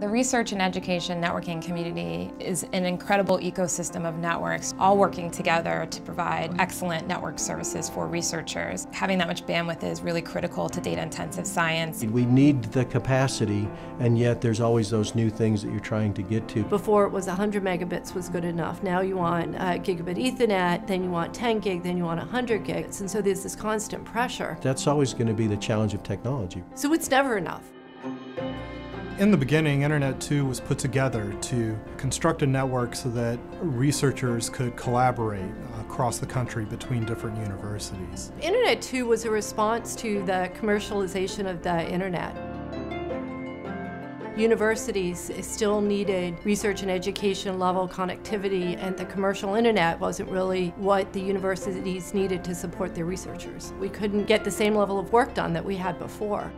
The research and education networking community is an incredible ecosystem of networks, all working together to provide excellent network services for researchers. Having that much bandwidth is really critical to data-intensive science. We need the capacity, and yet there's always those new things that you're trying to get to. Before it was 100 megabits was good enough. Now you want uh, gigabit Ethernet, then you want 10 gig, then you want 100 gigs, and so there's this constant pressure. That's always going to be the challenge of technology. So it's never enough. In the beginning, Internet 2 was put together to construct a network so that researchers could collaborate across the country between different universities. Internet 2 was a response to the commercialization of the Internet. Universities still needed research and education level connectivity, and the commercial internet wasn't really what the universities needed to support their researchers. We couldn't get the same level of work done that we had before.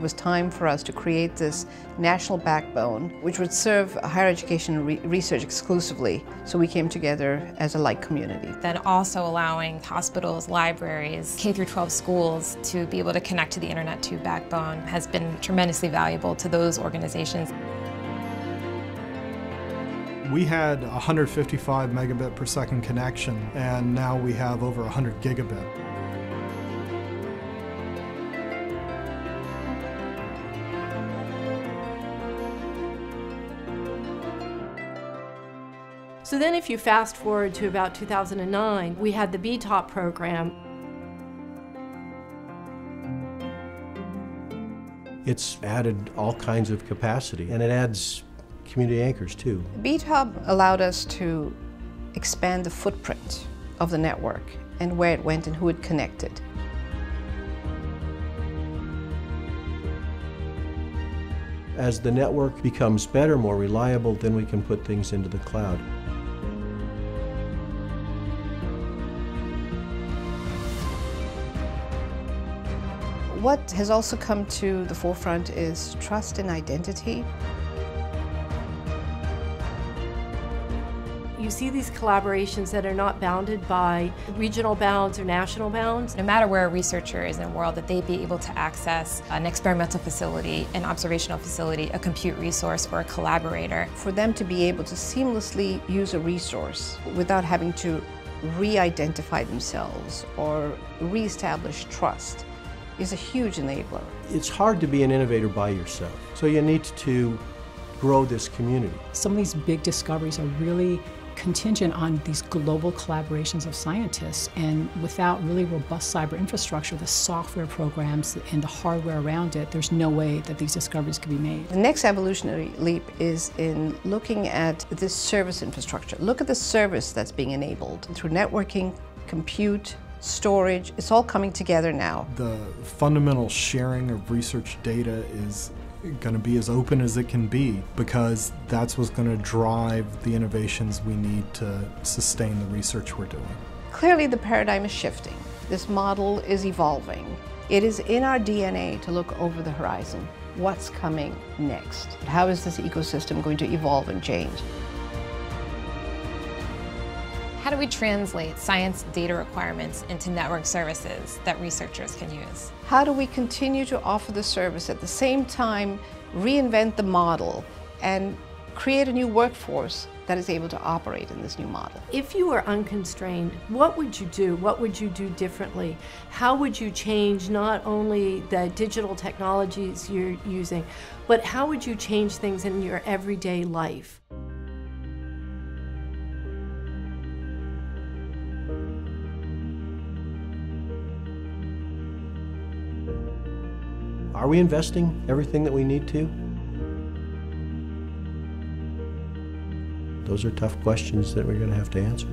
It was time for us to create this national backbone which would serve higher education re research exclusively. So we came together as a like community. Then also allowing hospitals, libraries, K through 12 schools to be able to connect to the Internet 2 backbone has been tremendously valuable to those organizations. We had 155 megabit per second connection and now we have over 100 gigabit. So then if you fast forward to about 2009, we had the BTOP program. It's added all kinds of capacity, and it adds community anchors too. BTOP allowed us to expand the footprint of the network and where it went and who it connected. As the network becomes better, more reliable, then we can put things into the cloud. What has also come to the forefront is trust and identity. You see these collaborations that are not bounded by regional bounds or national bounds. No matter where a researcher is in the world, that they be able to access an experimental facility, an observational facility, a compute resource, or a collaborator. For them to be able to seamlessly use a resource without having to re-identify themselves or re-establish trust is a huge enabler. It's hard to be an innovator by yourself, so you need to grow this community. Some of these big discoveries are really contingent on these global collaborations of scientists and without really robust cyber infrastructure, the software programs and the hardware around it, there's no way that these discoveries could be made. The next evolutionary leap is in looking at this service infrastructure. Look at the service that's being enabled through networking, compute, storage, it's all coming together now. The fundamental sharing of research data is going to be as open as it can be because that's what's going to drive the innovations we need to sustain the research we're doing. Clearly the paradigm is shifting. This model is evolving. It is in our DNA to look over the horizon. What's coming next? How is this ecosystem going to evolve and change? How do we translate science data requirements into network services that researchers can use? How do we continue to offer the service at the same time reinvent the model and create a new workforce that is able to operate in this new model. If you were unconstrained, what would you do? What would you do differently? How would you change not only the digital technologies you're using, but how would you change things in your everyday life? Are we investing everything that we need to? Those are tough questions that we're going to have to answer.